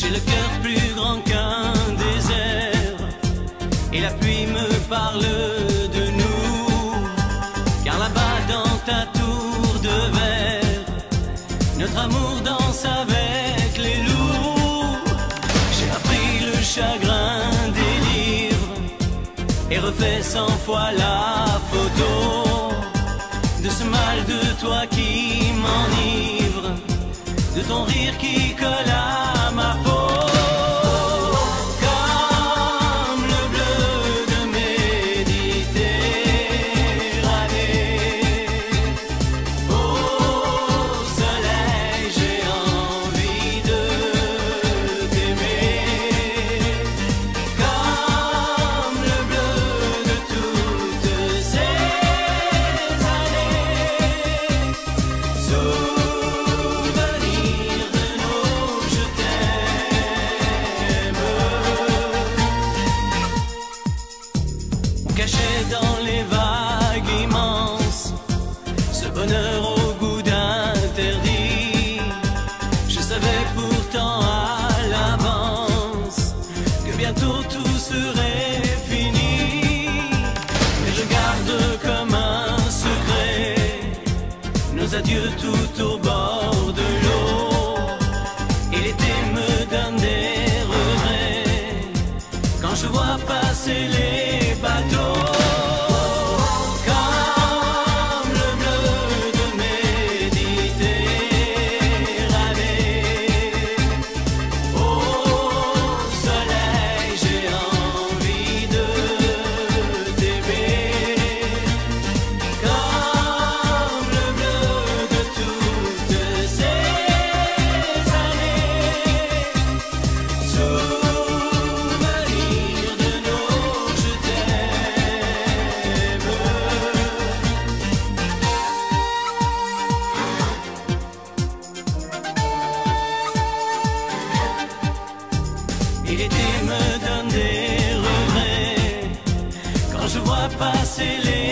J'ai le cœur plus grand qu'un désert et la pluie me parle de nous. Car là-bas dans ta tour de verre, notre amour danse avec les loups. J'ai appris le chagrin des livres et refait cent fois la photo de ce mal de toi qui m'enivre, de ton rire qui colla. Bonheur au goût d'interdit. Je savais pourtant à l'avance que bientôt tout serait fini. Mais je garde comme un secret nos adieux tout facilidade.